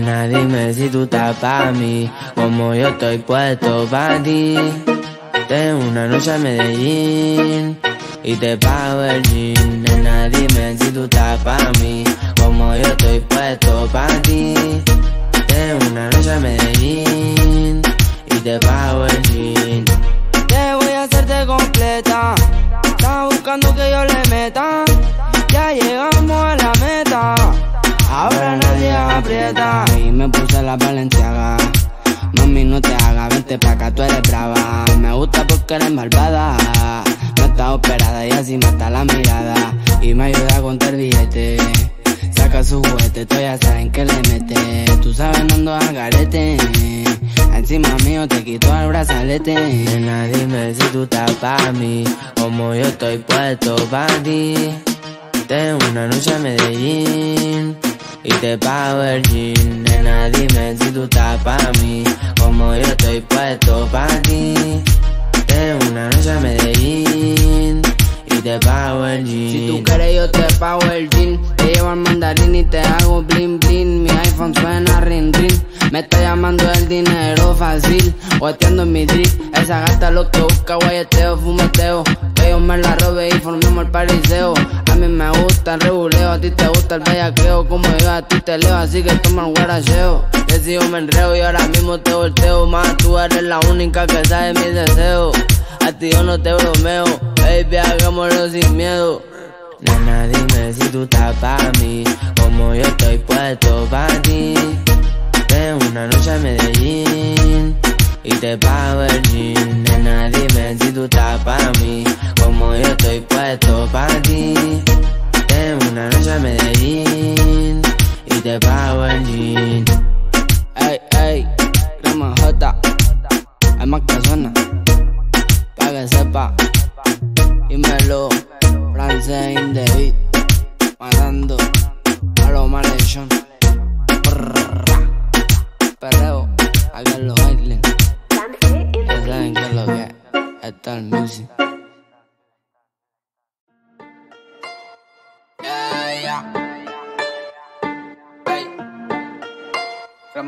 dime si tú estás pa' mí, como yo estoy puesto pa' ti. Tengo una noche a Medellín y te pago el jean. Nena, dime si tú estás pa' mí, como yo estoy puesto pa' ti. Tengo una noche a Medellín y te pago el jean. Te voy a hacerte completa. Estás buscando que yo le meta. Ya llegamos a la meta. Ahora nadie Y me puse la valenciaga. Mami, no te hagas, vente pa' acá, tú eres brava. Me gusta porque eres malvada. No estás operada y así mata la mirada. Y me ayuda a contar billete. Saca su juguete, tú ya saben que le mete. Tú sabes, no ando al garete. Encima mío te quito el brazalete. Nena, dime si tú estás pa' mí, como yo estoy puesto pa' ti. Tengo una noche a Medellín y te pago el jean. Nena, dime si tú estás pa' mí, como yo estoy puesto pa' ti. Tengo una noche a Medellín. Y te pago el jean. Si tú quieres yo te pago el jean. Te llevo al mandarín y te hago bling bling. Mi iPhone suena ring ring Me está llamando el dinero fácil. Guateando en mi drip. Esa gata lo que busca guayeteo, fumeteo. Que yo me la robe y formemos el pariseo A mí me gusta el rebuleo A ti te gusta el bellaqueo Como yo a ti te leo Así que toma el guaracheo yo me enreo y ahora mismo te volteo Más tú eres la única que sabe mis deseos a ti yo no te bromeo, baby, hagámoslo sin miedo. Nena, dime si tú estás pa' mí, como yo estoy puesto pa' ti. Tengo una noche a Medellín y te pago el jean. Nena, dime si tú estás pa' mí, como yo estoy puesto pa' ti. Pago el jean. Ey, ey, crema J, hay más que suena, pa' que sepa. Dímelo, francés in the beat, matando a los malhechón. Perreo, aquí en los Islands, ya saben que es lo que es, está el music. Yeah, yeah. Tú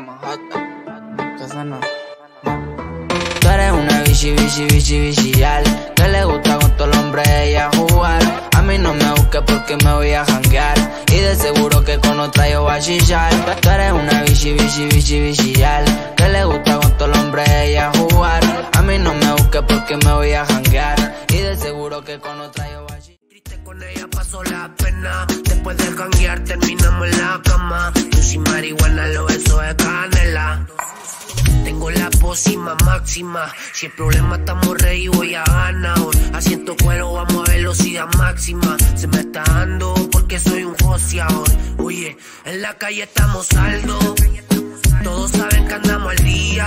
eres una bichi, bichi, bichi, bichillar Que le gusta con todo el hombre ella jugar. A mí no me busques porque me voy a janguear. Y de seguro que con otra yo voy a chillar. Tú eres una bichi, bichi, bichi, bichillar Que le gusta con todo el hombre ella jugar. A mí no me busques porque me voy a janguear. Y de seguro que con otra yo voy a chillar. Triste con ella pasó la pena. Después de janguear terminamos en la cama. Yo sin marihuana, pócima máxima. Si el problema estamos rey, voy a ganar. Asiento cuero, vamos a velocidad máxima. Se me está dando porque soy un joseador. Oye, en la calle estamos saldo. Todos saben que andamos al día.